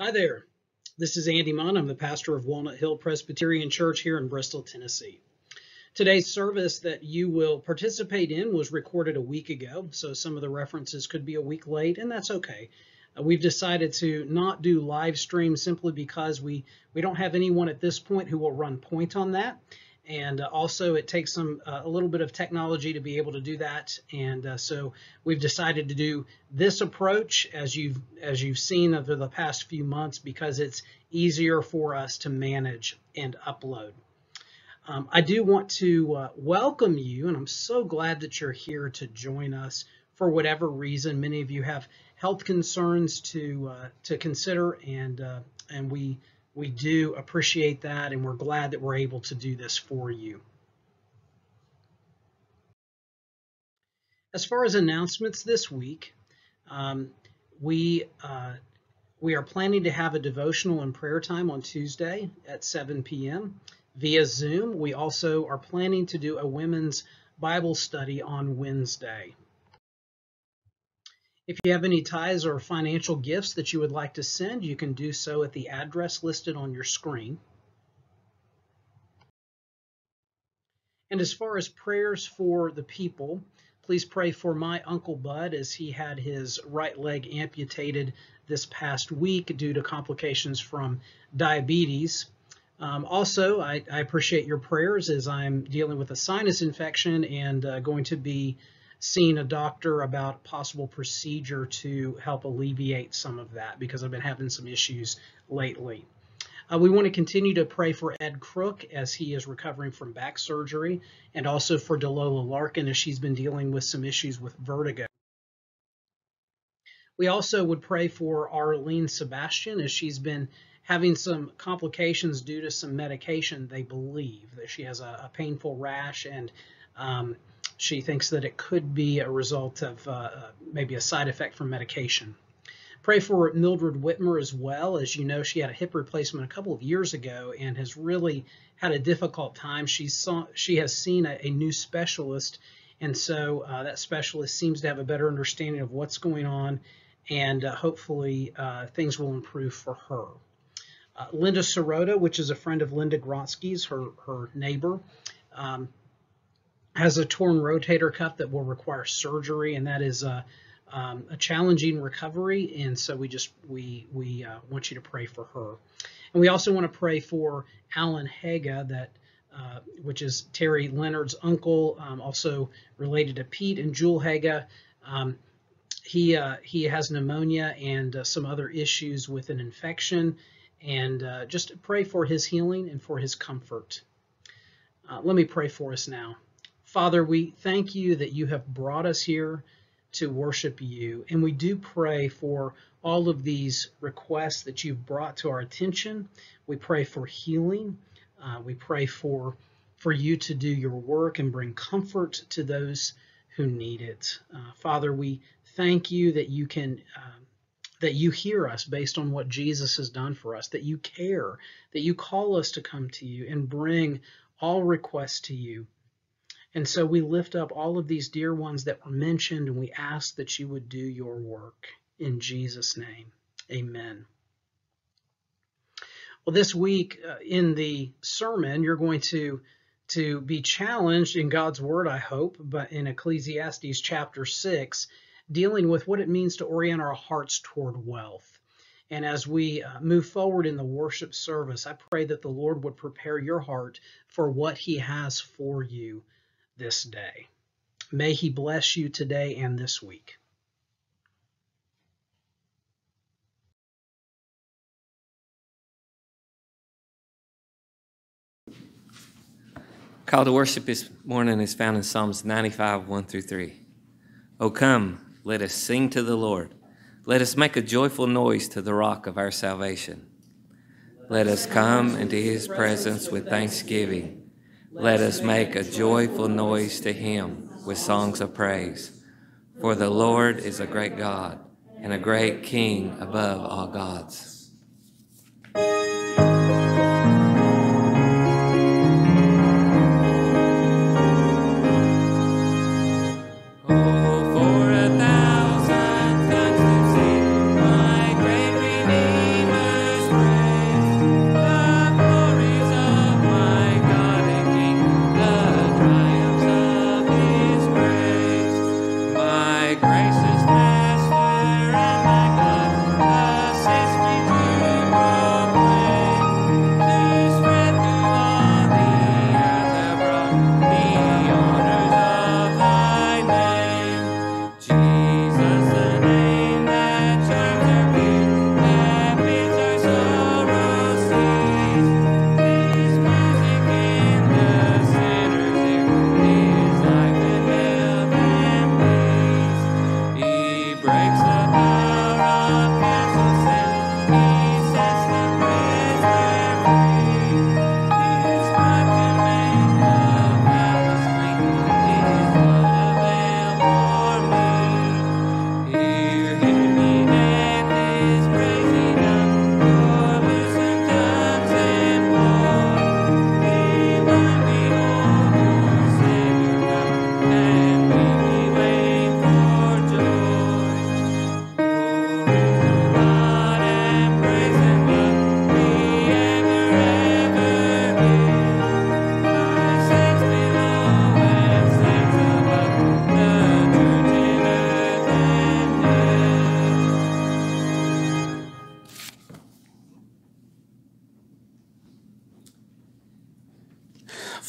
Hi there. This is Andy Munn. I'm the pastor of Walnut Hill Presbyterian Church here in Bristol, Tennessee. Today's service that you will participate in was recorded a week ago, so some of the references could be a week late, and that's okay. Uh, we've decided to not do live stream simply because we, we don't have anyone at this point who will run point on that. And uh, also it takes some uh, a little bit of technology to be able to do that. And uh, so we've decided to do this approach as you've as you've seen over the past few months because it's easier for us to manage and upload. Um, I do want to uh, welcome you, and I'm so glad that you're here to join us for whatever reason. Many of you have health concerns to uh, to consider, and uh, and we we do appreciate that, and we're glad that we're able to do this for you. As far as announcements this week, um, we uh, we are planning to have a devotional and prayer time on Tuesday at 7 p.m. via Zoom. We also are planning to do a women's Bible study on Wednesday. If you have any ties or financial gifts that you would like to send, you can do so at the address listed on your screen. And as far as prayers for the people, please pray for my Uncle Bud as he had his right leg amputated this past week due to complications from diabetes. Um, also, I, I, appreciate your prayers as I'm dealing with a sinus infection and uh, going to be seeing a doctor about possible procedure to help alleviate some of that because I've been having some issues lately. Uh, we want to continue to pray for Ed Crook as he is recovering from back surgery and also for Dalola Larkin as she's been dealing with some issues with vertigo. We also would pray for Arlene Sebastian as she's been having some complications due to some medication. They believe that she has a, a painful rash and um, she thinks that it could be a result of uh, uh, maybe a side effect from medication. Pray for Mildred Whitmer as well. As you know, she had a hip replacement a couple of years ago and has really had a difficult time. She saw she has seen a, a new specialist, and so uh, that specialist seems to have a better understanding of what's going on, and uh, hopefully uh, things will improve for her. Uh, Linda Sirota, which is a friend of Linda Gronsky's, her her neighbor. Um, has a torn rotator cuff that will require surgery, and that is a, um, a challenging recovery. And so we just we we uh, want you to pray for her, and we also want to pray for Alan Haga, that uh, which is Terry Leonard's uncle, um, also related to Pete and Jewel Haga. Um, he uh, he has pneumonia and uh, some other issues with an infection, and uh, just pray for his healing and for his comfort. Uh, let me pray for us now. Father, we thank you that you have brought us here to worship you. And we do pray for all of these requests that you've brought to our attention. We pray for healing. Uh, we pray for, for you to do your work and bring comfort to those who need it. Uh, Father, we thank you that you can. Uh, that you hear us based on what Jesus has done for us, that you care, that you call us to come to you and bring all requests to you and so we lift up all of these dear ones that were mentioned and we ask that you would do your work in Jesus' name. Amen. Well, this week uh, in the sermon, you're going to to be challenged in God's word, I hope, but in Ecclesiastes chapter 6, dealing with what it means to orient our hearts toward wealth. And as we uh, move forward in the worship service, I pray that the Lord would prepare your heart for what he has for you this day. May he bless you today and this week. Call to worship this morning is found in Psalms 95, 1 through 3. Oh, come, let us sing to the Lord. Let us make a joyful noise to the rock of our salvation. Let us come into his presence with thanksgiving let us make a joyful noise to him with songs of praise. For the Lord is a great God and a great King above all gods.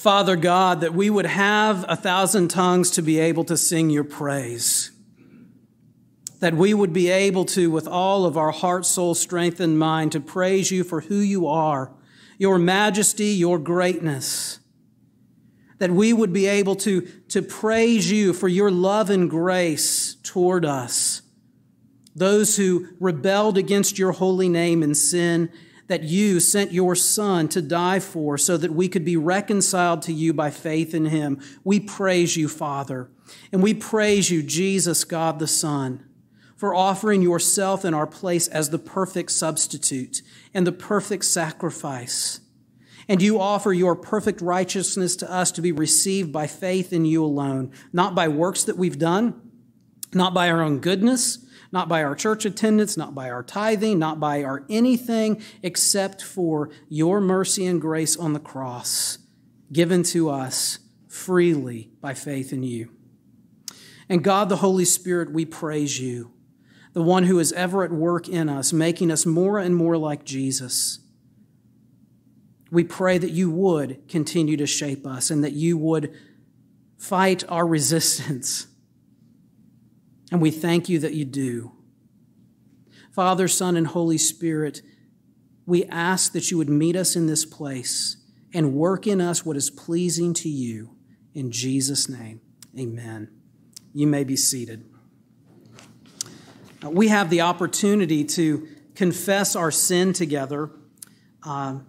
Father God, that we would have a thousand tongues to be able to sing your praise. That we would be able to, with all of our heart, soul, strength, and mind, to praise you for who you are, your majesty, your greatness. That we would be able to, to praise you for your love and grace toward us. Those who rebelled against your holy name in sin that you sent your Son to die for so that we could be reconciled to you by faith in him. We praise you, Father. And we praise you, Jesus, God the Son, for offering yourself in our place as the perfect substitute and the perfect sacrifice. And you offer your perfect righteousness to us to be received by faith in you alone, not by works that we've done, not by our own goodness, not by our church attendance, not by our tithing, not by our anything except for your mercy and grace on the cross given to us freely by faith in you. And God, the Holy Spirit, we praise you, the one who is ever at work in us, making us more and more like Jesus. We pray that you would continue to shape us and that you would fight our resistance and we thank you that you do. Father, Son, and Holy Spirit, we ask that you would meet us in this place and work in us what is pleasing to you. In Jesus' name, amen. You may be seated. We have the opportunity to confess our sin together. Uh,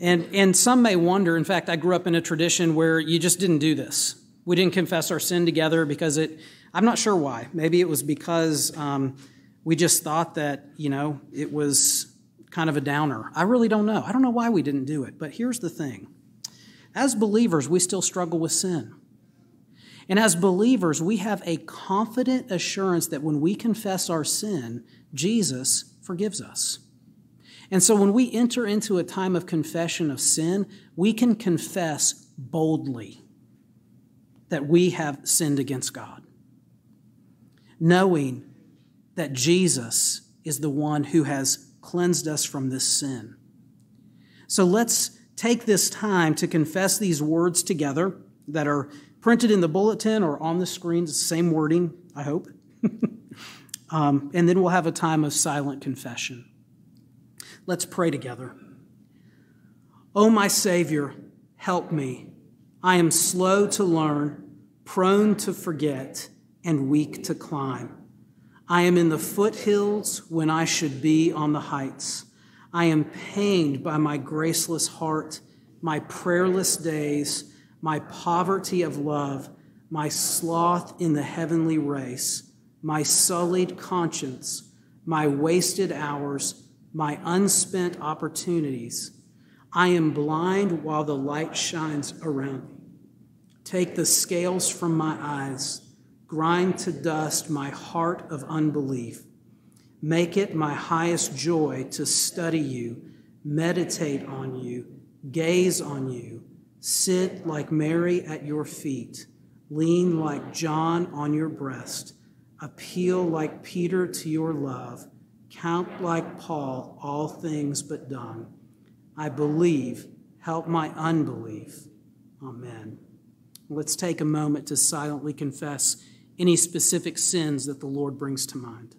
and, and some may wonder, in fact, I grew up in a tradition where you just didn't do this. We didn't confess our sin together because it, I'm not sure why. Maybe it was because um, we just thought that, you know, it was kind of a downer. I really don't know. I don't know why we didn't do it. But here's the thing as believers, we still struggle with sin. And as believers, we have a confident assurance that when we confess our sin, Jesus forgives us. And so when we enter into a time of confession of sin, we can confess boldly that we have sinned against God knowing that Jesus is the one who has cleansed us from this sin. So let's take this time to confess these words together that are printed in the bulletin or on the screen. The same wording, I hope. um, and then we'll have a time of silent confession. Let's pray together. Oh, my Savior, help me. I am slow to learn, prone to forget and weak to climb. I am in the foothills when I should be on the heights. I am pained by my graceless heart, my prayerless days, my poverty of love, my sloth in the heavenly race, my sullied conscience, my wasted hours, my unspent opportunities. I am blind while the light shines around me. Take the scales from my eyes grind to dust my heart of unbelief. Make it my highest joy to study you, meditate on you, gaze on you, sit like Mary at your feet, lean like John on your breast, appeal like Peter to your love, count like Paul all things but done. I believe, help my unbelief. Amen. Let's take a moment to silently confess any specific sins that the Lord brings to mind.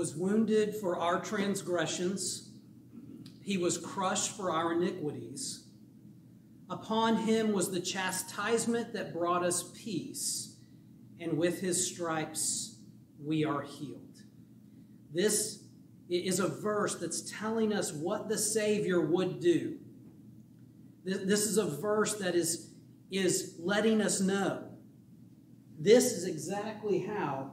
Was wounded for our transgressions, he was crushed for our iniquities. Upon him was the chastisement that brought us peace, and with his stripes we are healed. This is a verse that's telling us what the Savior would do. This is a verse that is, is letting us know this is exactly how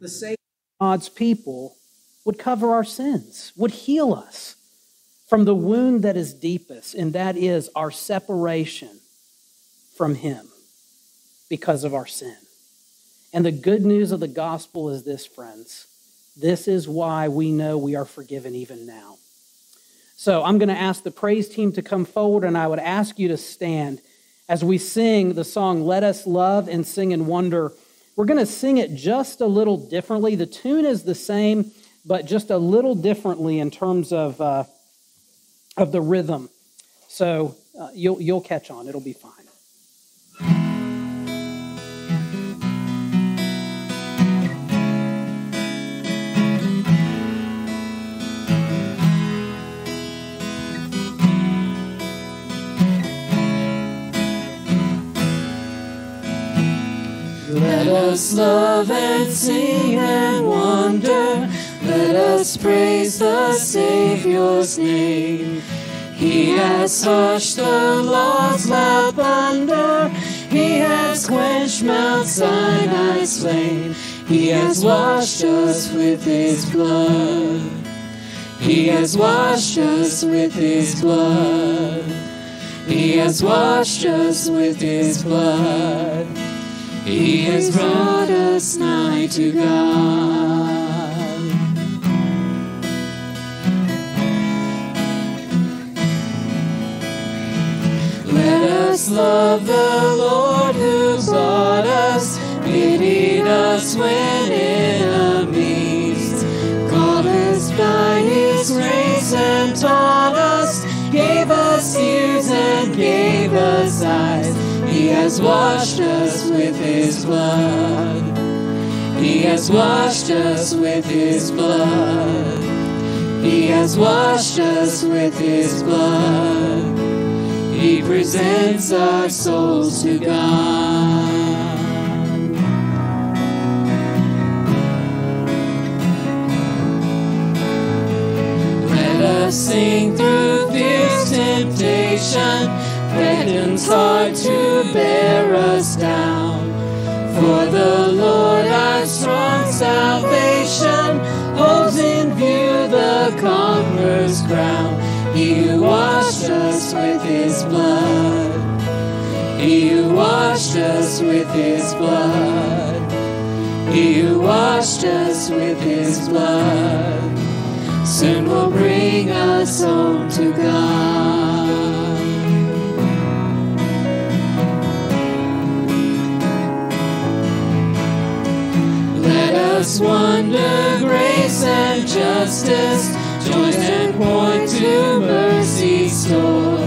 the Savior God's people would cover our sins, would heal us from the wound that is deepest, and that is our separation from Him because of our sin. And the good news of the gospel is this, friends. This is why we know we are forgiven even now. So I'm going to ask the praise team to come forward, and I would ask you to stand as we sing the song, Let Us Love and Sing and Wonder. We're going to sing it just a little differently. The tune is the same, but just a little differently in terms of, uh, of the rhythm. So uh, you'll, you'll catch on, it'll be fine. Us love and sing and wonder. Let us praise the Savior's name. He has hushed the Lord's loud thunder. He has quenched Mount Sinai's flame. He has washed us with His blood. He has washed us with His blood. He has washed us with His blood. He has brought us nigh to God. Let us love the Lord who bought us, pitied us when enemies, called us by His grace and taught us, gave us ears and gave us eyes. He has washed us with His blood. He has washed us with His blood. He has washed us with His blood. He presents our souls to God. Let us sing through fierce temptation, threatens hard to bear us down. For the Lord our strong salvation holds in view the conqueror's crown. He washed us with his blood. He washed us with his blood. He washed us with his blood. Soon will bring us home to God. Wonder grace and justice, join and point to mercy's store.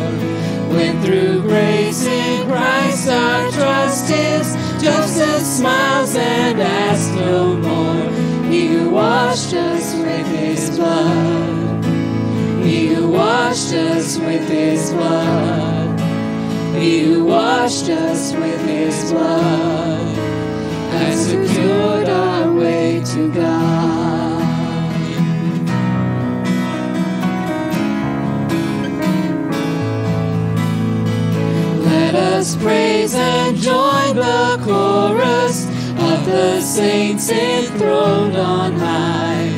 When through grace in Christ our trust is, justice smiles and asks no more. He who washed us with his blood, he who washed us with his blood, he who washed us with his blood has secured our us praise and join the chorus of the saints enthroned on high.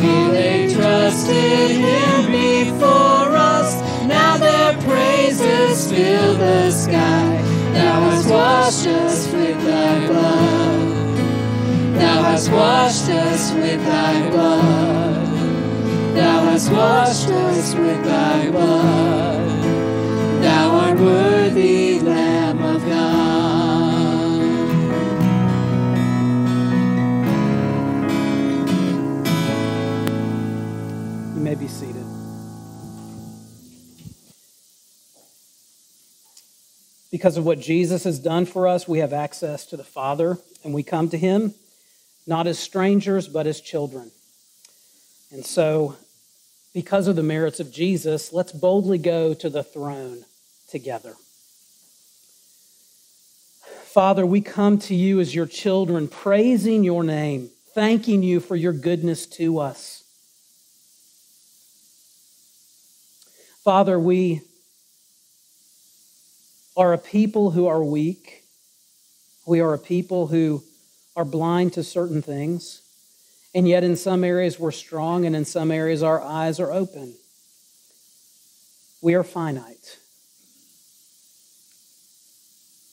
For they trusted Him before us, now their praises fill the sky. Thou hast washed us with thy blood. Thou hast washed us with thy blood. Thou hast washed us with thy blood. Because of what Jesus has done for us, we have access to the Father, and we come to Him not as strangers, but as children. And so, because of the merits of Jesus, let's boldly go to the throne together. Father, we come to you as your children, praising your name, thanking you for your goodness to us. Father, we are a people who are weak. We are a people who are blind to certain things. And yet, in some areas, we're strong, and in some areas, our eyes are open. We are finite.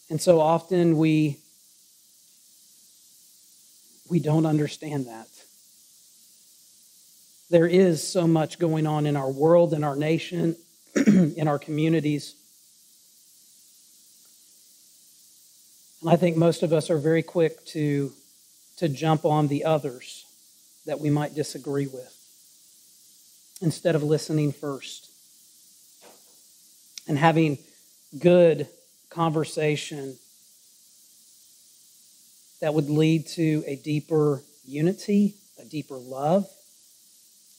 And so often we, we don't understand that. There is so much going on in our world, in our nation, in our communities. I think most of us are very quick to, to jump on the others that we might disagree with instead of listening first and having good conversation that would lead to a deeper unity, a deeper love,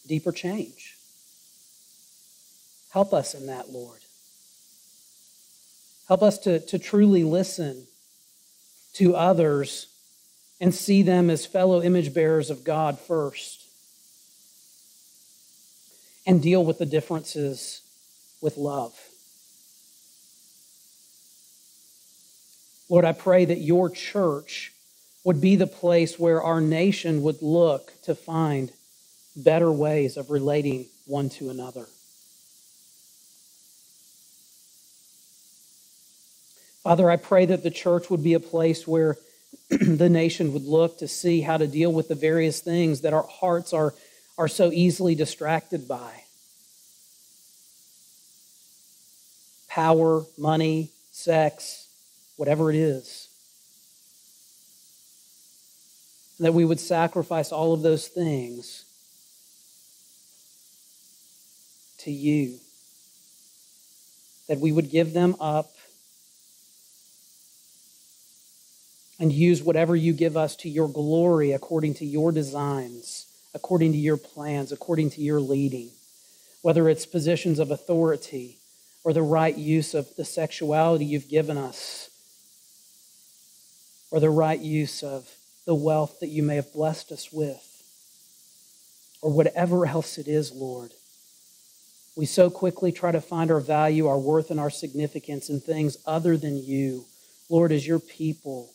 deeper change. Help us in that, Lord. Help us to, to truly listen to others and see them as fellow image bearers of God first and deal with the differences with love. Lord, I pray that your church would be the place where our nation would look to find better ways of relating one to another. Father, I pray that the church would be a place where the nation would look to see how to deal with the various things that our hearts are, are so easily distracted by power, money, sex, whatever it is. That we would sacrifice all of those things to you. That we would give them up and use whatever you give us to your glory according to your designs, according to your plans, according to your leading. Whether it's positions of authority or the right use of the sexuality you've given us, or the right use of the wealth that you may have blessed us with, or whatever else it is, Lord. We so quickly try to find our value, our worth, and our significance in things other than you. Lord, as your people,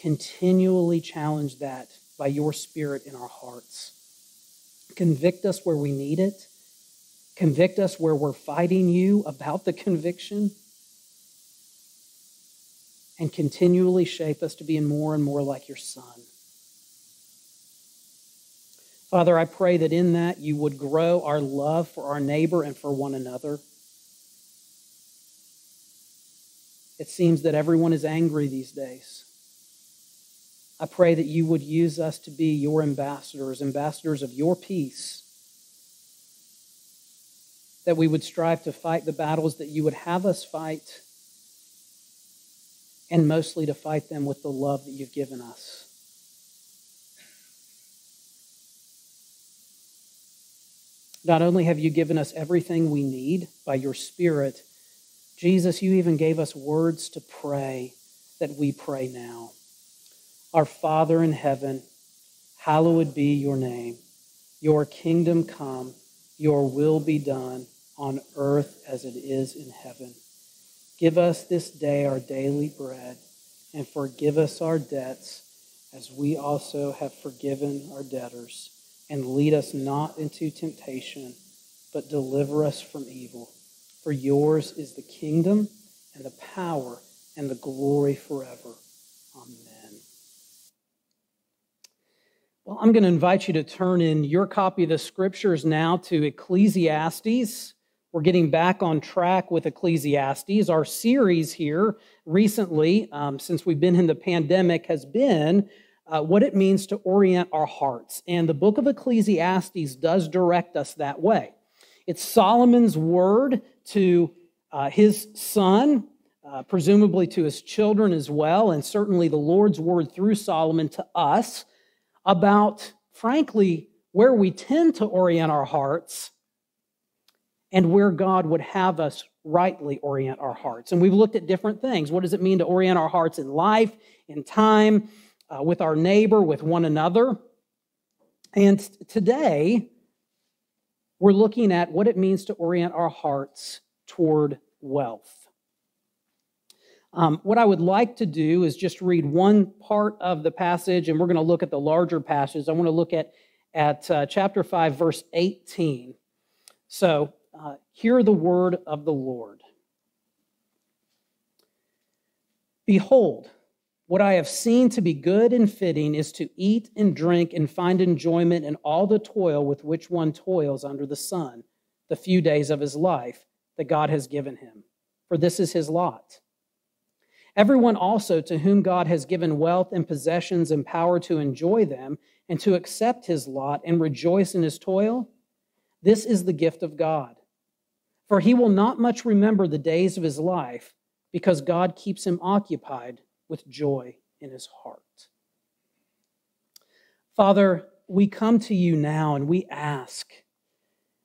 continually challenge that by your Spirit in our hearts. Convict us where we need it. Convict us where we're fighting you about the conviction. And continually shape us to be more and more like your Son. Father, I pray that in that you would grow our love for our neighbor and for one another. It seems that everyone is angry these days. I pray that you would use us to be your ambassadors, ambassadors of your peace. That we would strive to fight the battles that you would have us fight, and mostly to fight them with the love that you've given us. Not only have you given us everything we need by your Spirit, Jesus, you even gave us words to pray that we pray now. Our Father in heaven, hallowed be your name. Your kingdom come, your will be done on earth as it is in heaven. Give us this day our daily bread, and forgive us our debts as we also have forgiven our debtors. And lead us not into temptation, but deliver us from evil. For yours is the kingdom, and the power, and the glory forever. Amen. Well, I'm going to invite you to turn in your copy of the scriptures now to Ecclesiastes. We're getting back on track with Ecclesiastes. Our series here recently, um, since we've been in the pandemic, has been uh, what it means to orient our hearts. And the book of Ecclesiastes does direct us that way. It's Solomon's word to uh, his son, uh, presumably to his children as well, and certainly the Lord's word through Solomon to us about, frankly, where we tend to orient our hearts and where God would have us rightly orient our hearts. And we've looked at different things. What does it mean to orient our hearts in life, in time, uh, with our neighbor, with one another? And today, we're looking at what it means to orient our hearts toward wealth. Um, what I would like to do is just read one part of the passage, and we're going to look at the larger passage. I want to look at, at uh, chapter 5, verse 18. So, uh, hear the word of the Lord. Behold, what I have seen to be good and fitting is to eat and drink and find enjoyment in all the toil with which one toils under the sun, the few days of his life that God has given him. For this is his lot. Everyone also to whom God has given wealth and possessions and power to enjoy them and to accept his lot and rejoice in his toil, this is the gift of God. For he will not much remember the days of his life because God keeps him occupied with joy in his heart. Father, we come to you now and we ask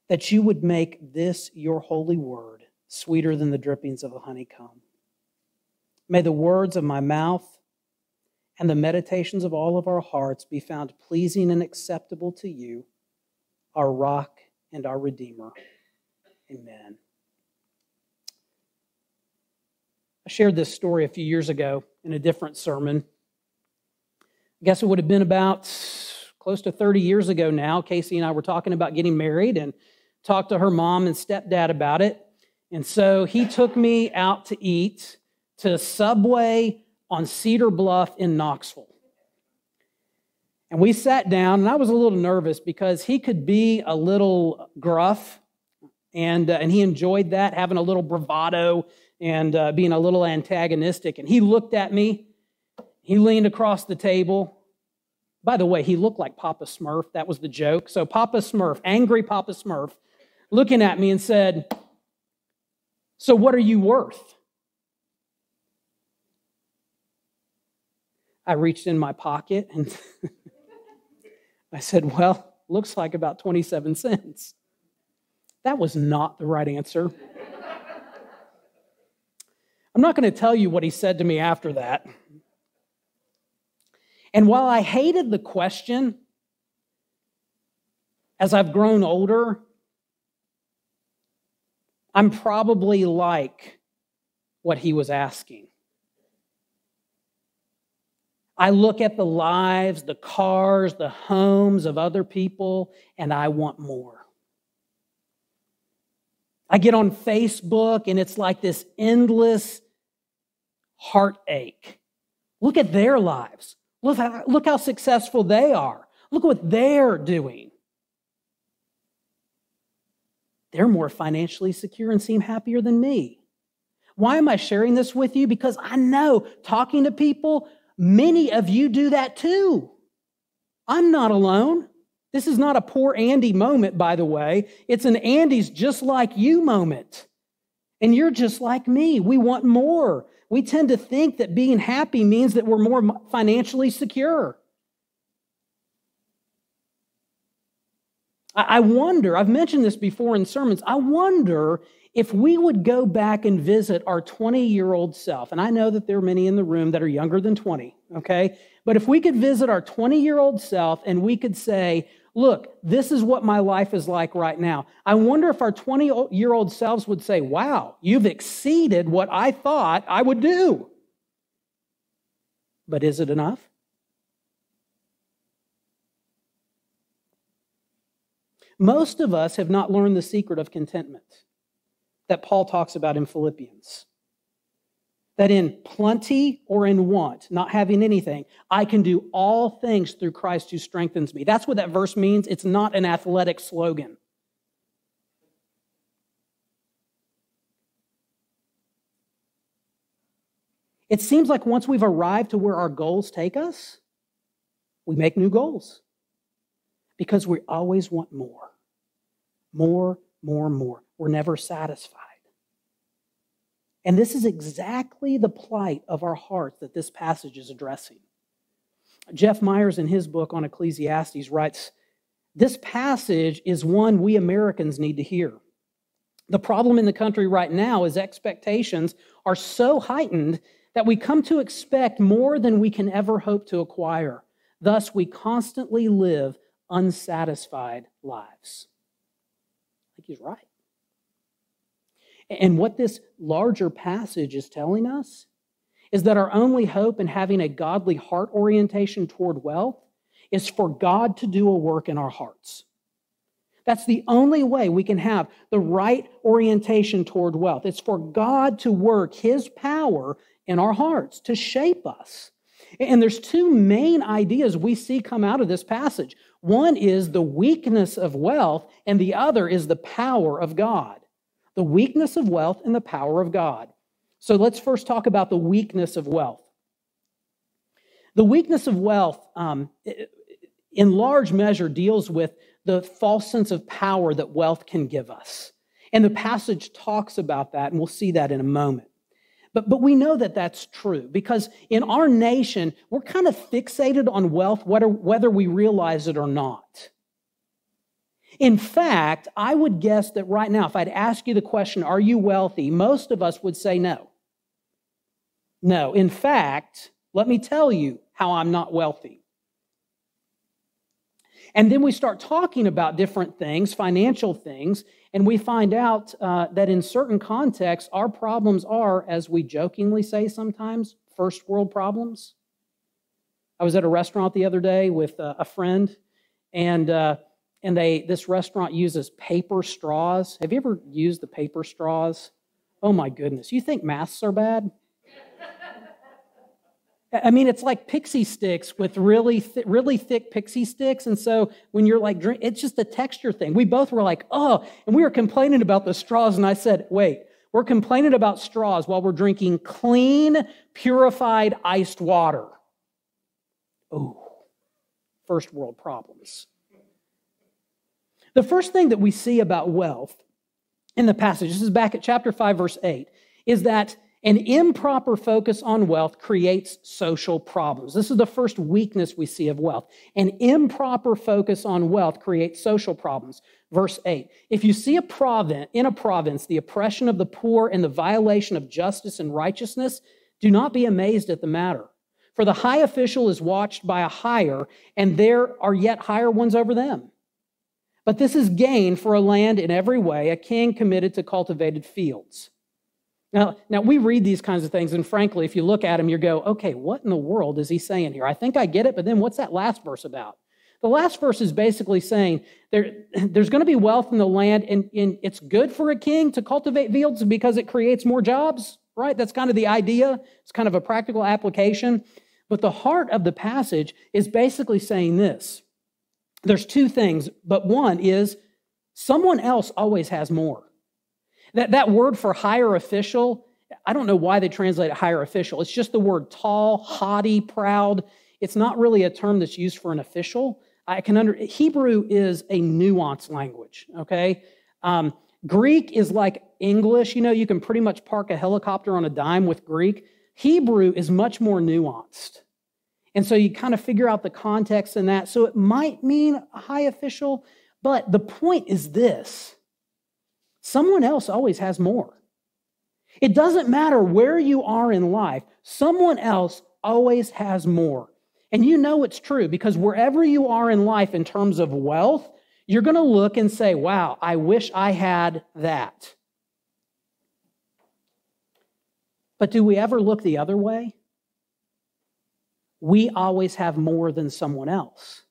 that you would make this your holy word sweeter than the drippings of a honeycomb. May the words of my mouth and the meditations of all of our hearts be found pleasing and acceptable to you, our rock and our redeemer. Amen. I shared this story a few years ago in a different sermon. I guess it would have been about close to 30 years ago now. Casey and I were talking about getting married and talked to her mom and stepdad about it. And so he took me out to eat to Subway on Cedar Bluff in Knoxville. And we sat down, and I was a little nervous because he could be a little gruff, and, uh, and he enjoyed that, having a little bravado and uh, being a little antagonistic. And he looked at me, he leaned across the table. By the way, he looked like Papa Smurf. That was the joke. So, Papa Smurf, angry Papa Smurf, looking at me and said, So, what are you worth? I reached in my pocket and I said, Well, looks like about 27 cents. That was not the right answer. I'm not going to tell you what he said to me after that. And while I hated the question, as I've grown older, I'm probably like what he was asking. I look at the lives, the cars, the homes of other people, and I want more. I get on Facebook, and it's like this endless heartache. Look at their lives. Look how, look how successful they are. Look what they're doing. They're more financially secure and seem happier than me. Why am I sharing this with you? Because I know talking to people, Many of you do that too. I'm not alone. This is not a poor Andy moment, by the way. It's an Andy's just like you moment. And you're just like me. We want more. We tend to think that being happy means that we're more financially secure. I wonder, I've mentioned this before in sermons, I wonder if we would go back and visit our 20 year old self, and I know that there are many in the room that are younger than 20, okay? But if we could visit our 20 year old self and we could say, look, this is what my life is like right now. I wonder if our 20 year old selves would say, wow, you've exceeded what I thought I would do. But is it enough? Most of us have not learned the secret of contentment that Paul talks about in Philippians. That in plenty or in want, not having anything, I can do all things through Christ who strengthens me. That's what that verse means. It's not an athletic slogan. It seems like once we've arrived to where our goals take us, we make new goals because we always want more. More, more, more. We're never satisfied. And this is exactly the plight of our hearts that this passage is addressing. Jeff Meyers, in his book on Ecclesiastes, writes This passage is one we Americans need to hear. The problem in the country right now is expectations are so heightened that we come to expect more than we can ever hope to acquire. Thus, we constantly live unsatisfied lives. I think he's right. And what this larger passage is telling us is that our only hope in having a godly heart orientation toward wealth is for God to do a work in our hearts. That's the only way we can have the right orientation toward wealth. It's for God to work His power in our hearts, to shape us. And there's two main ideas we see come out of this passage. One is the weakness of wealth, and the other is the power of God. The weakness of wealth and the power of God. So let's first talk about the weakness of wealth. The weakness of wealth, um, in large measure, deals with the false sense of power that wealth can give us. And the passage talks about that, and we'll see that in a moment. But, but we know that that's true because in our nation, we're kind of fixated on wealth, whether, whether we realize it or not. In fact, I would guess that right now, if I'd ask you the question, Are you wealthy? most of us would say no. No. In fact, let me tell you how I'm not wealthy. And then we start talking about different things, financial things, and we find out uh, that in certain contexts, our problems are, as we jokingly say sometimes, first world problems. I was at a restaurant the other day with uh, a friend, and uh, and they this restaurant uses paper straws. Have you ever used the paper straws? Oh my goodness! You think masks are bad? I mean, it's like Pixy Stix with really, th- really thick Pixy Stix. And so when you're like, drink, it's just a texture thing. We both were like, oh, and we were complaining about the straws. And I said, wait, we're complaining about straws while we're drinking clean, purified, iced water. Oh, first world problems. The first thing that we see about wealth in the passage, this is back at chapter 5, verse 8, is that an improper focus on wealth creates social problems. This is the first weakness we see of wealth. An improper focus on wealth creates social problems. Verse 8 If you see a province, in a province the oppression of the poor and the violation of justice and righteousness, do not be amazed at the matter. For the high official is watched by a higher, and there are yet higher ones over them. But this is gain for a land in every way, a king committed to cultivated fields. Now, now we read these kinds of things, and frankly, if you look at them, you go, okay, what in the world is he saying here? I think I get it, but then what's that last verse about? The last verse is basically saying there, there's going to be wealth in the land, and, and it's good for a king to cultivate fields because it creates more jobs, right? That's kind of the idea. It's kind of a practical application. But the heart of the passage is basically saying this there's two things, but one is someone else always has more. That, that word for higher official, I don't know why they translate it higher official. It's just the word tall, haughty, proud. It's not really a term that's used for an official. I can under Hebrew is a nuanced language. Okay, um, Greek is like English. You know, you can pretty much park a helicopter on a dime with Greek. Hebrew is much more nuanced. And so you kind of figure out the context in that. So it might mean a high official, but the point is this Someone else always has more. It doesn't matter where you are in life, someone else always has more. And you know it's true because wherever you are in life in terms of wealth, you're going to look and say, wow, I wish I had that. But do we ever look the other way? We always have more than someone else.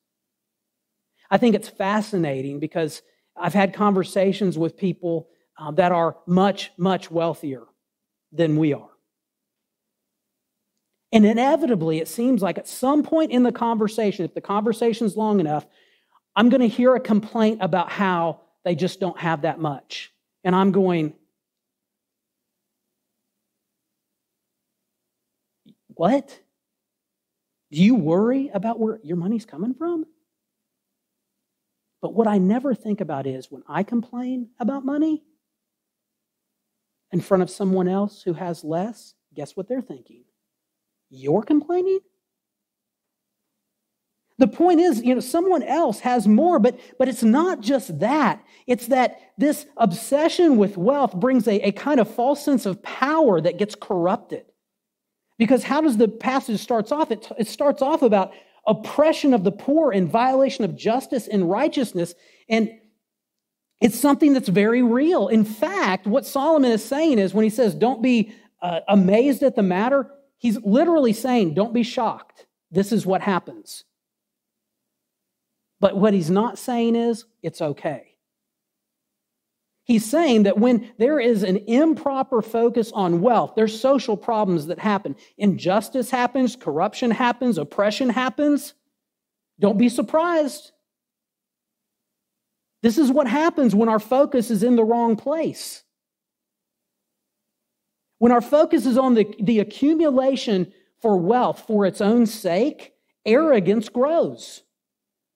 I think it's fascinating because I've had conversations with people uh, that are much, much wealthier than we are. And inevitably, it seems like at some point in the conversation, if the conversation's long enough, I'm going to hear a complaint about how they just don't have that much. And I'm going, what? Do you worry about where your money's coming from? But what I never think about is when I complain about money in front of someone else who has less, guess what they're thinking? You're complaining? The point is, you know, someone else has more, but, but it's not just that. It's that this obsession with wealth brings a, a kind of false sense of power that gets corrupted. Because how does the passage starts off? It, it starts off about oppression of the poor and violation of justice and righteousness. And it's something that's very real. In fact, what Solomon is saying is when he says, don't be uh, amazed at the matter, he's literally saying, don't be shocked. This is what happens. But what he's not saying is, it's okay. He's saying that when there is an improper focus on wealth, there's social problems that happen. Injustice happens, corruption happens, oppression happens. Don't be surprised. This is what happens when our focus is in the wrong place. When our focus is on the, the accumulation for wealth for its own sake, arrogance grows.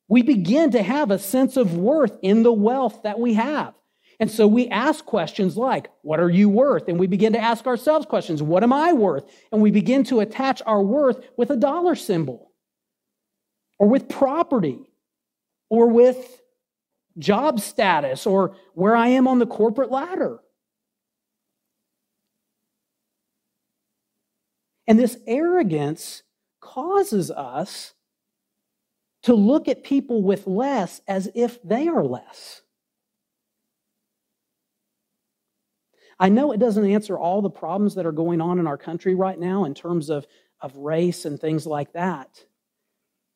We begin to have a sense of worth in the wealth that we have. And so we ask questions like, What are you worth? And we begin to ask ourselves questions, What am I worth? And we begin to attach our worth with a dollar symbol, or with property, or with job status, or where I am on the corporate ladder. And this arrogance causes us to look at people with less as if they are less. I know it doesn't answer all the problems that are going on in our country right now in terms of, of race and things like that.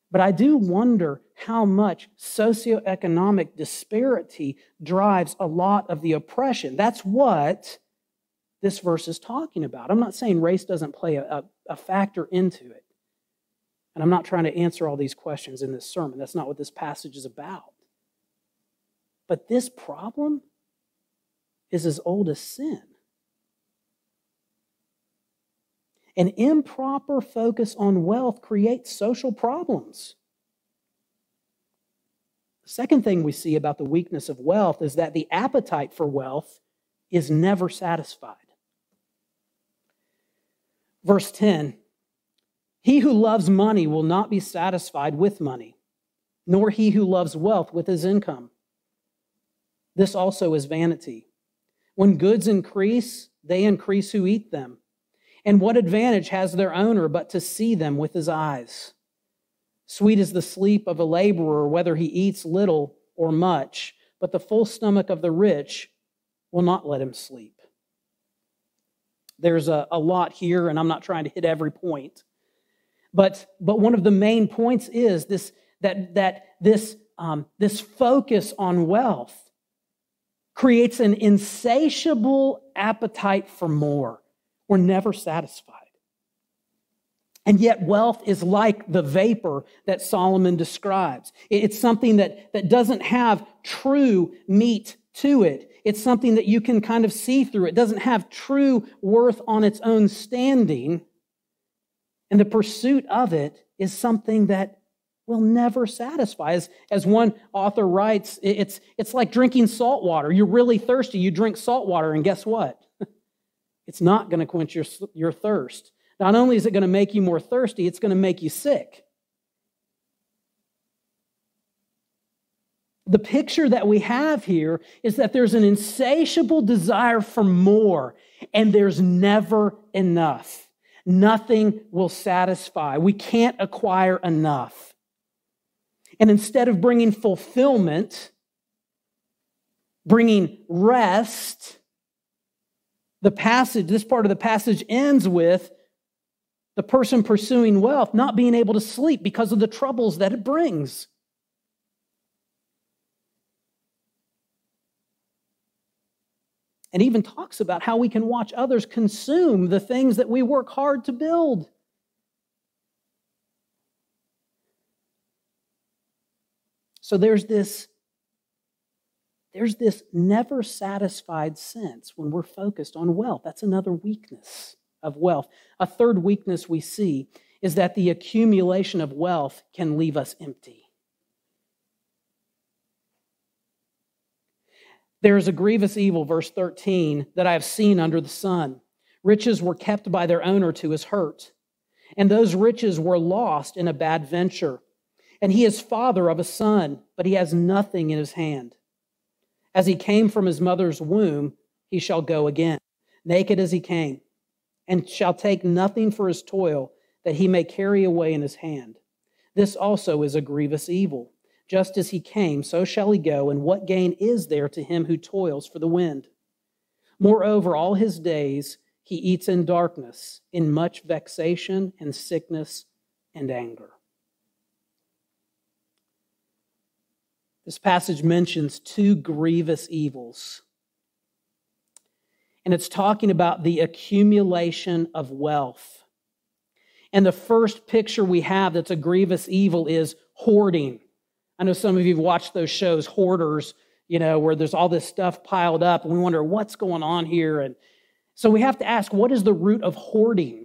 But I do wonder how much socioeconomic disparity drives a lot of the oppression. That's what this verse is talking about. I'm not saying race doesn't play a, a, a, factor into it. And I'm not trying to answer all these questions in this sermon. That's not what this passage is about. But this problem is as old as sin. An improper focus on wealth creates social problems. The second thing we see about the weakness of wealth is that the appetite for wealth is never satisfied. Verse 10 He who loves money will not be satisfied with money, nor he who loves wealth with his income. This also is vanity. When goods increase, they increase who eat them. And what advantage has their owner but to see them with his eyes? Sweet is the sleep of a laborer, whether he eats little or much, but the full stomach of the rich will not let him sleep. There's a, a lot here, and I'm not trying to hit every point. But, but one of the main points is this that, that this, um, this focus on wealth creates an insatiable appetite for more. We're never satisfied. And yet, wealth is like the vapor that Solomon describes. It's something that, that doesn't have true meat to it. It's something that you can kind of see through. It doesn't have true worth on its own standing. And the pursuit of it is something that will never satisfy. As, as one author writes, it's, it's like drinking salt water. You're really thirsty, you drink salt water, and guess what? it's not going to quench your, your thirst. Not only is it going to make you more thirsty, it's going to make you sick. the picture that we have here is that there's an insatiable desire for more, and there's never enough. Nothing will satisfy. We can't acquire enough. And instead of bringing fulfillment, bringing rest, the passage, this part of the passage ends with the person pursuing wealth not being able to sleep because of the troubles that it brings. and even talks about how we can watch others consume the things that we work hard to build. So there's this there's this never satisfied sense when we're focused on wealth. That's another weakness of wealth. A third weakness we see is that the accumulation of wealth can leave us empty. There is a grievous evil, verse 13, that I have seen under the sun. Riches were kept by their owner to his hurt, and those riches were lost in a bad venture. And he is father of a son, but he has nothing in his hand. As he came from his mother's womb, he shall go again, naked as he came, and shall take nothing for his toil that he may carry away in his hand. This also is a grievous evil. Just as he came, so shall he go, and what gain is there to him who toils for the wind? Moreover, all his days he eats in darkness, in much vexation and sickness and anger. This passage mentions two grievous evils. And it's talking about the accumulation of wealth. And the first picture we have that's a grievous evil is hoarding. I know some of you have watched those shows, Hoarders, you know, where there's all this stuff piled up and we wonder what's going on here. And so we have to ask what is the root of hoarding?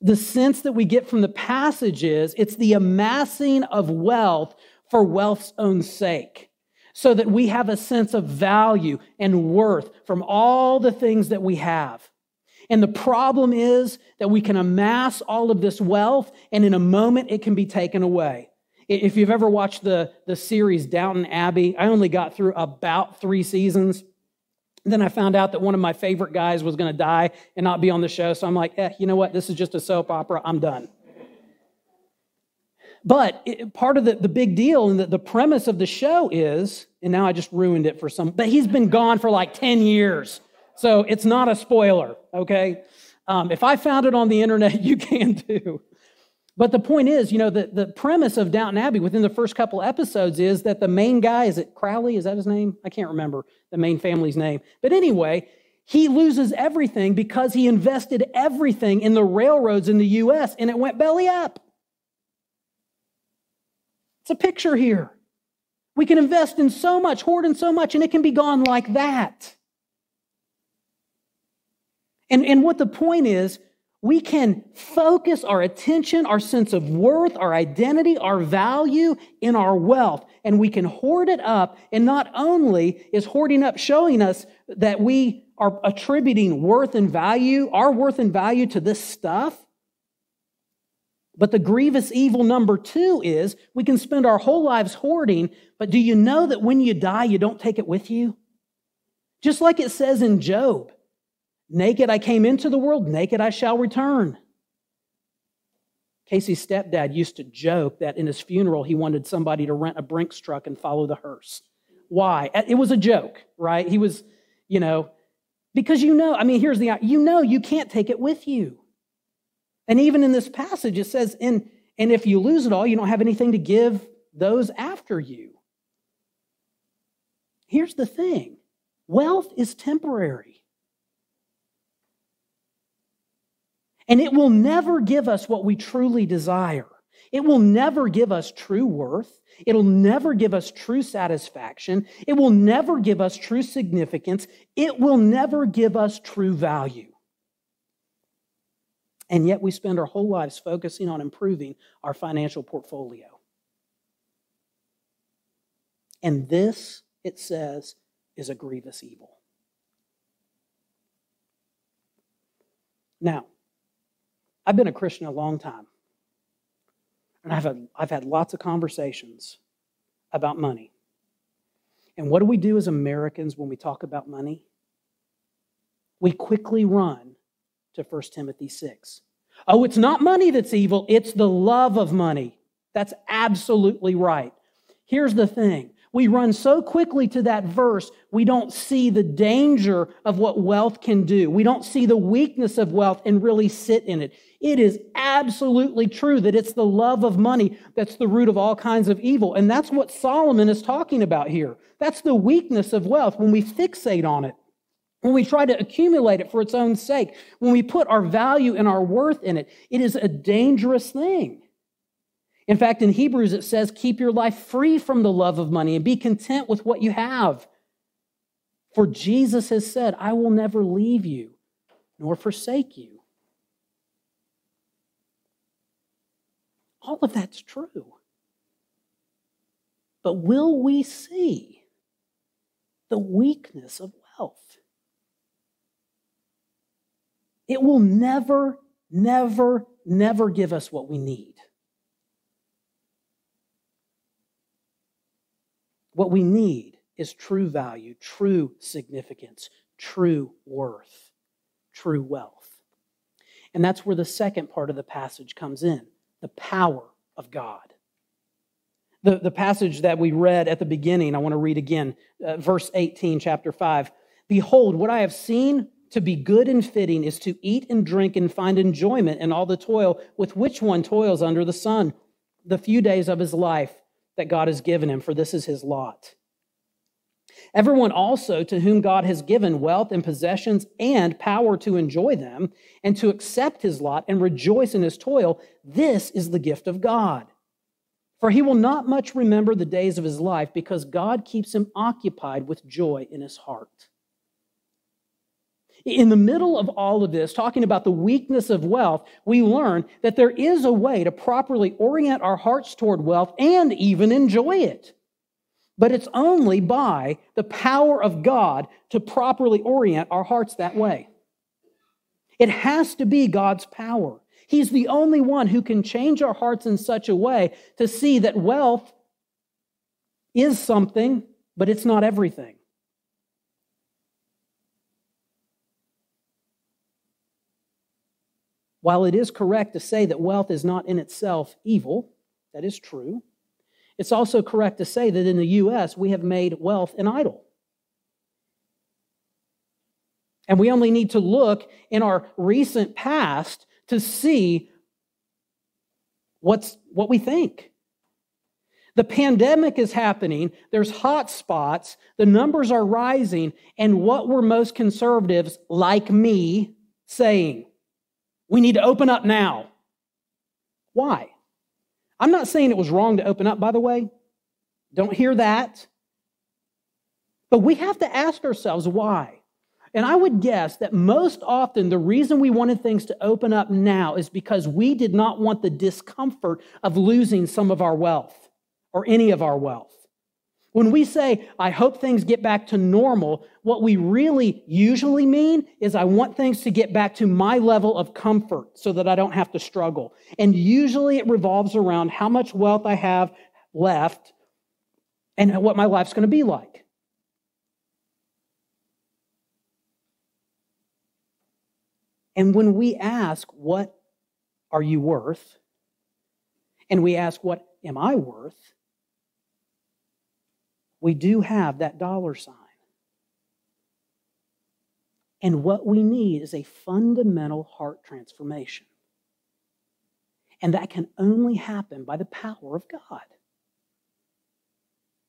The sense that we get from the passage is it's the amassing of wealth for wealth's own sake, so that we have a sense of value and worth from all the things that we have. And the problem is that we can amass all of this wealth, and in a moment it can be taken away. If you've ever watched the, the series Downton Abbey, I only got through about three seasons. Then I found out that one of my favorite guys was going to die and not be on the show. So I'm like, eh, you know what? This is just a soap opera. I'm done. But it, part of the, the big deal and the, the premise of the show is, and now I just ruined it for some, but he's been gone for like 10 years. So it's not a spoiler, okay? Um, if I found it on the internet, you can too. But the point is, you know, the, the premise of Downton Abbey within the first couple episodes is that the main guy, is it Crowley? Is that his name? I can't remember the main family's name. But anyway, he loses everything because he invested everything in the railroads in the US and it went belly up. It's a picture here. We can invest in so much, hoard in so much, and it can be gone like that. And, and what the point is, we can focus our attention, our sense of worth, our identity, our value in our wealth, and we can hoard it up. And not only is hoarding up showing us that we are attributing worth and value, our worth and value to this stuff, but the grievous evil number two is we can spend our whole lives hoarding, but do you know that when you die, you don't take it with you? Just like it says in Job Naked I came into the world, naked I shall return. Casey's stepdad used to joke that in his funeral he wanted somebody to rent a Brinks truck and follow the hearse. Why? Uh, it was a joke, right? He was, you know, because you know, I mean, here's the, you know, you can't take it with you. And even in this passage, it says, and, and if you lose it all, you don't have anything to give those after you. Here's the thing wealth is temporary. And it will never give us what we truly desire. It will never give us true worth. It'll never give us true satisfaction. It will never give us true significance. It will never give us true value. And yet we spend our whole lives focusing on improving our financial portfolio. And this, it says, is a grievous evil. Now, I've been a Christian a long time. And I've had, I've had lots of conversations about money. And what do we do as Americans when we talk about money? We quickly run to 1 Timothy 6. Oh, it's not money that's evil, it's the love of money. That's absolutely right. Here's the thing we run so quickly to that verse, we don't see the danger of what wealth can do. We don't see the weakness of wealth and really sit in it. It is absolutely true that it's the love of money that's the root of all kinds of evil. And that's what Solomon is talking about here. That's the weakness of wealth when we fixate on it when we try to accumulate it for its own sake, when we put our value and our worth in it, it is a dangerous thing. In fact, in Hebrews, it says, Keep your life free from the love of money and be content with what you have. For Jesus has said, I will never leave you nor forsake you. All of that's true. But will we see the weakness of wealth? It will never, never, never give us what we need. What we need is true value, true significance, true worth, true wealth. And that's where the second part of the passage comes in the power of God. The, the passage that we read at the beginning, I want to read again, uh, verse 18, chapter 5. Behold, what I have seen to be good and fitting is to eat and drink and find enjoyment in all the toil with which one toils under the sun, the few days of his life that God has given him, for this is his lot. Everyone also to whom God has given wealth and possessions and power to enjoy them and to accept his lot and rejoice in his toil, this is the gift of God. For he will not much remember the days of his life because God keeps him occupied with joy in his heart. In the middle of all of this, talking about the weakness of wealth, we learn that there is a way to properly orient our hearts toward wealth and even enjoy it. But it's only by the power of God to properly orient our hearts that way. It has to be God's power. He's the only one who can change our hearts in such a way to see that wealth is something, but it's not everything. While it is correct to say that wealth is not in itself evil, that is true, it's also correct to say that in the U.S., we have made wealth an idol. And we only need to look in our recent past to see what's, what we think. The pandemic is happening, there's hot spots, the numbers are rising, and what were most conservatives like me saying? We need to open up now. Why? I'm not saying it was wrong to open up, by the way. Don't hear that. But we have to ask ourselves why. And I would guess that most often the reason we wanted things to open up now is because we did not want the discomfort of losing some of our wealth or any of our wealth. When we say, I hope things get back to normal, what we really usually mean is, I want things to get back to my level of comfort so that I don't have to struggle. And usually it revolves around how much wealth I have left and what my life's going to be like. And when we ask, What are you worth? and we ask, What am I worth? We do have that dollar sign. And what we need is a fundamental heart transformation. And that can only happen by the power of God.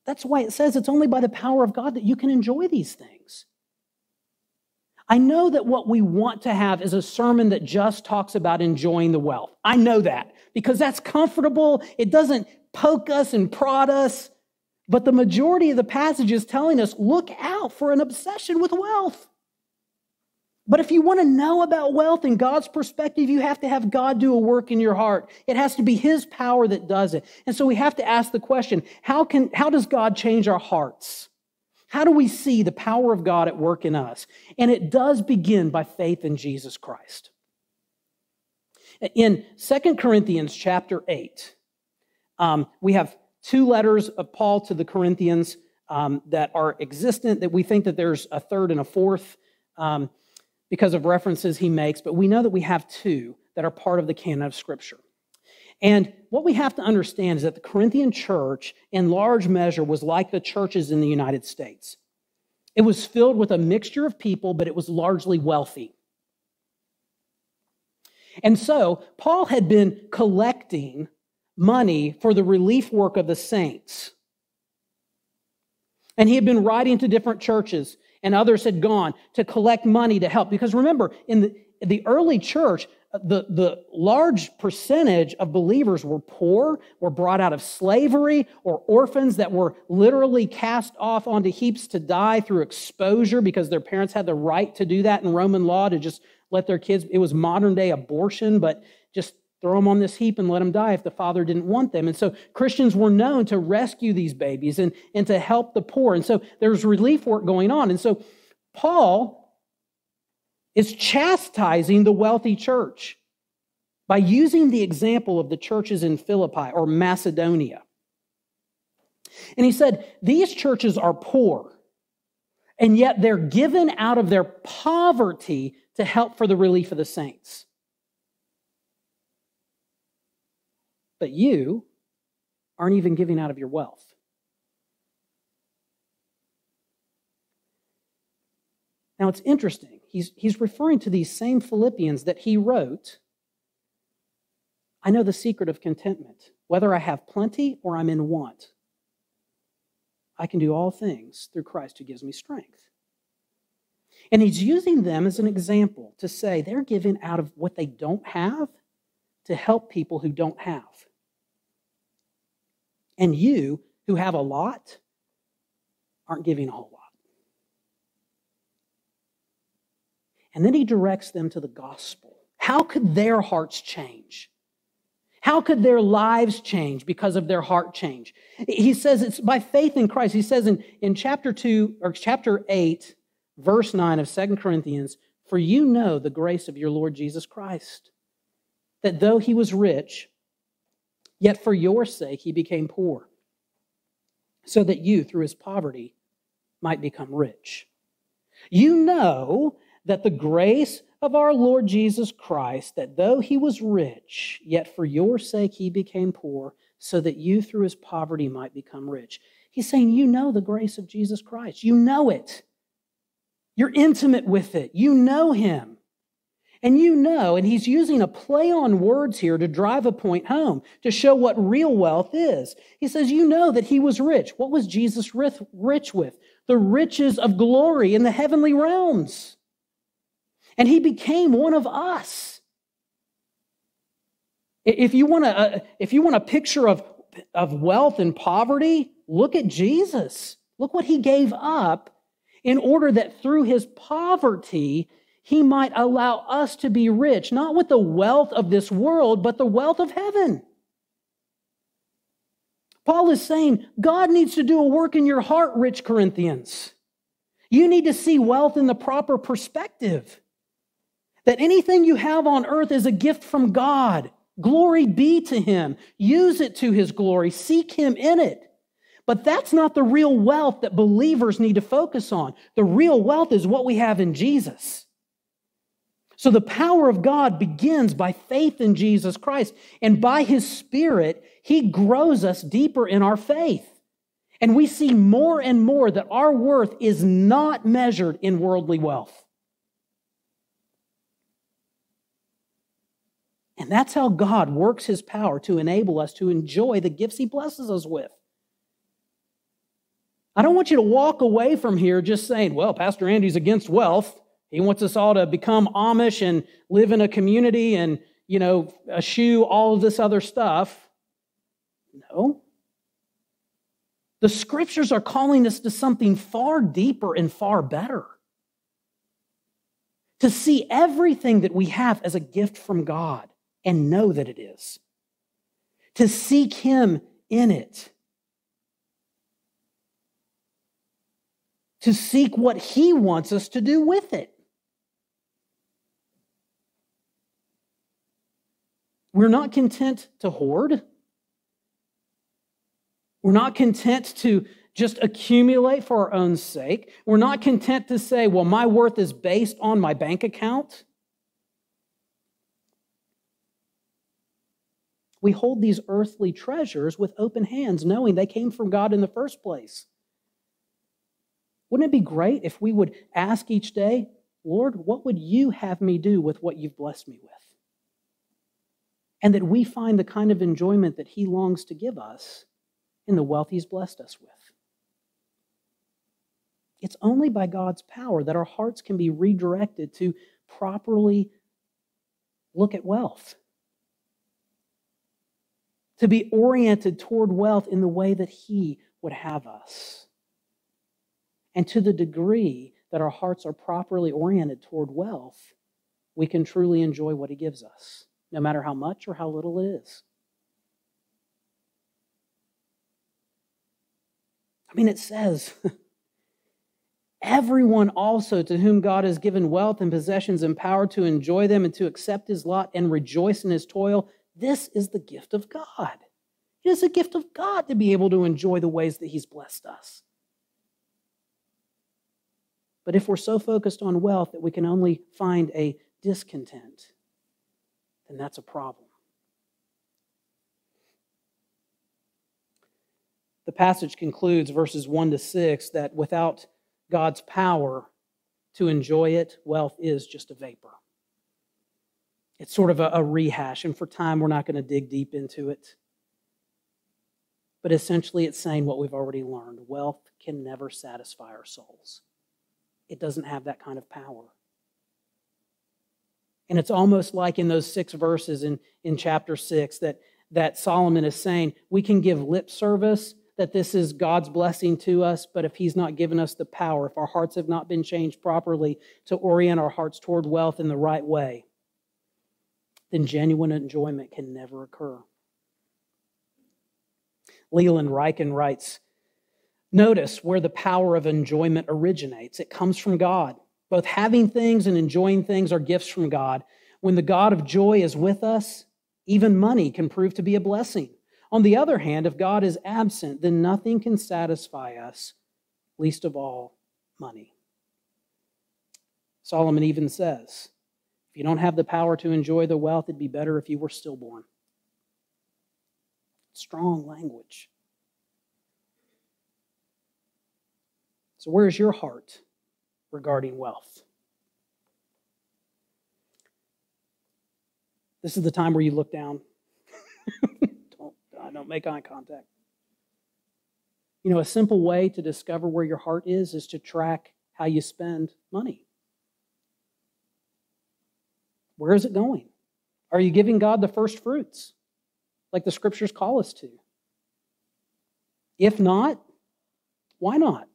That's why it says it's only by the power of God that you can enjoy these things. I know that what we want to have is a sermon that just talks about enjoying the wealth. I know that because that's comfortable. It doesn't poke us and prod us. But the majority of the passage is telling us look out for an obsession with wealth. But if you want to know about wealth in God's perspective, you have to have God do a work in your heart. It has to be His power that does it. And so we have to ask the question how, can, how does God change our hearts? How do we see the power of God at work in us? And it does begin by faith in Jesus Christ. In 2 Corinthians chapter 8, um, we have two letters of Paul to the Corinthians um, that are existent, that we think that there's a third and a fourth um, because of references he makes, but we know that we have two that are part of the canon of Scripture. And what we have to understand is that the Corinthian church, in large measure, was like the churches in the United States. It was filled with a mixture of people, but it was largely wealthy. And so, Paul had been collecting money for the relief work of the saints. And he had been writing to different churches, and others had gone to collect money to help. Because remember, in the, the early church, the, the large percentage of believers were poor, were brought out of slavery, or orphans that were literally cast off onto heaps to die through exposure because their parents had the right to do that in Roman law to just let their kids, it was modern day abortion, but throw them on this heap and let them die if the father didn't want them. And so Christians were known to rescue these babies and, and to help the poor. And so there's relief work going on. And so Paul is chastising the wealthy church by using the example of the churches in Philippi or Macedonia. And he said, These churches are poor, and yet they're given out of their poverty to help for the relief of the saints. But you aren't even giving out of your wealth. Now it's interesting. he's, he's referring to these same Philippians that he wrote. I know the secret of contentment, whether I have plenty or I'm in want. I can do all things through Christ who gives me strength. And he's using them as an example to say they're giving out of what they don't have to help people who don't have. And you, who have a lot, aren't giving a whole lot. And then he directs them to the gospel. How could their hearts change? How could their lives change because of their heart change? He says it's by faith in Christ. He says in, in chapter 2 or chapter 8, verse 9 of Second Corinthians, For you know the grace of your Lord Jesus Christ, that though he was rich, yet for your sake he became poor, so that you, through his poverty, might become rich. You know that the grace of our Lord Jesus Christ, that though he was rich, yet for your sake he became poor, so that you through his poverty might become rich. He's saying, You know the grace of Jesus Christ. You know it. You're intimate with it. You know him. And you know, and he's using a play on words here to drive a point home, to show what real wealth is. He says, You know that he was rich. What was Jesus rich with? The riches of glory in the heavenly realms and he became one of us. If you want a, uh, if you want a picture of, of wealth and poverty, look at Jesus. Look what he gave up in order that through his poverty, he might allow us to be rich, not with the wealth of this world, but the wealth of heaven. Paul is saying God needs to do a work in your heart, rich Corinthians. You need to see wealth in the proper perspective that anything you have on earth is a gift from God. Glory be to Him. Use it to His glory. Seek Him in it. But that's not the real wealth that believers need to focus on. The real wealth is what we have in Jesus. So the power of God begins by faith in Jesus Christ. And by His Spirit, He grows us deeper in our faith. And we see more and more that our worth is not measured in worldly wealth. And that's how God works his power to enable us to enjoy the gifts he blesses us with. I don't want you to walk away from here just saying, well, Pastor Andy's against wealth. He wants us all to become Amish and live in a community and, you know, eschew all of this other stuff. No. The scriptures are calling us to something far deeper and far better. To see everything that we have as a gift from God and know that it is. To seek Him in it. To seek what He wants us to do with it. We're not content to hoard. We're not content to just accumulate for our own sake. We're not content to say, well, my worth is based on my bank account. We hold these earthly treasures with open hands, knowing they came from God in the first place. Wouldn't it be great if we would ask each day, Lord, what would you have me do with what you've blessed me with? And that we find the kind of enjoyment that He longs to give us in the wealth He's blessed us with. It's only by God's power that our hearts can be redirected to properly look at wealth to be oriented toward wealth in the way that He would have us. And to the degree that our hearts are properly oriented toward wealth, we can truly enjoy what He gives us, no matter how much or how little it is. I mean, it says, Everyone also to whom God has given wealth and possessions and power to enjoy them and to accept his lot and rejoice in his toil, this is the gift of God. It is a gift of God to be able to enjoy the ways that He's blessed us. But if we're so focused on wealth that we can only find a discontent, then that's a problem. The passage concludes, verses 1 to 6, that without God's power to enjoy it, wealth is just a vapor. It's sort of a, a rehash, and for time, we're not going to dig deep into it. But essentially, it's saying what we've already learned wealth can never satisfy our souls, it doesn't have that kind of power. And it's almost like in those six verses in, in chapter six that, that Solomon is saying we can give lip service that this is God's blessing to us, but if He's not given us the power, if our hearts have not been changed properly to orient our hearts toward wealth in the right way, then genuine enjoyment can never occur. Leland Ryken writes Notice where the power of enjoyment originates. It comes from God. Both having things and enjoying things are gifts from God. When the God of joy is with us, even money can prove to be a blessing. On the other hand, if God is absent, then nothing can satisfy us, least of all money. Solomon even says, if you don't have the power to enjoy the wealth, it'd be better if you were stillborn. Strong language. So, where's your heart regarding wealth? This is the time where you look down. don't, don't make eye contact. You know, a simple way to discover where your heart is is to track how you spend money. Where is it going? Are you giving God the first fruits, like the scriptures call us to? If not, why not?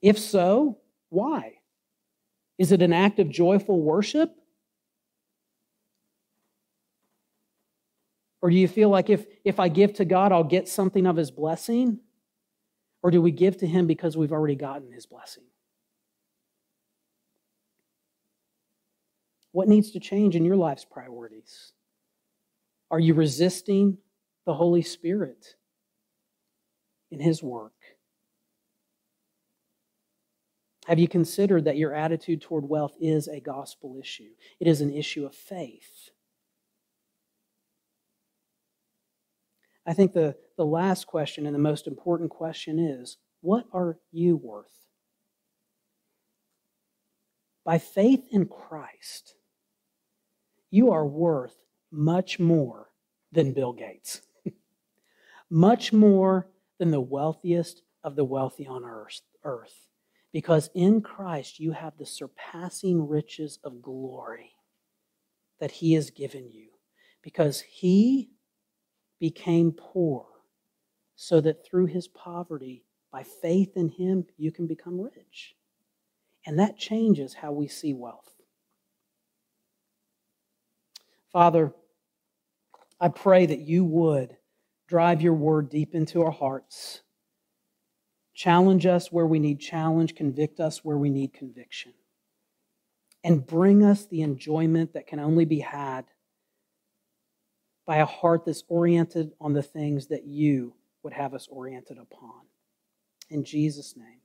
If so, why? Is it an act of joyful worship? Or do you feel like if, if I give to God, I'll get something of his blessing? Or do we give to him because we've already gotten his blessing? What needs to change in your life's priorities? Are you resisting the Holy Spirit in his work? Have you considered that your attitude toward wealth is a gospel issue? It is an issue of faith. I think the, the last question and the most important question is what are you worth? By faith in Christ, you are worth much more than Bill Gates, much more than the wealthiest of the wealthy on earth. Because in Christ you have the surpassing riches of glory that He has given you. Because He became poor, so that through His poverty, by faith in Him, you can become rich. And that changes how we see wealth. Father, I pray that you would drive your word deep into our hearts Challenge us where we need challenge, convict us where we need conviction. And bring us the enjoyment that can only be had by a heart that's oriented on the things that you would have us oriented upon. In Jesus' name.